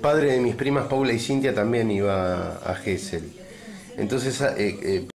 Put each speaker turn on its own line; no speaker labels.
padre de mis primas Paula y Cintia también iba a Gesell. Entonces eh, eh,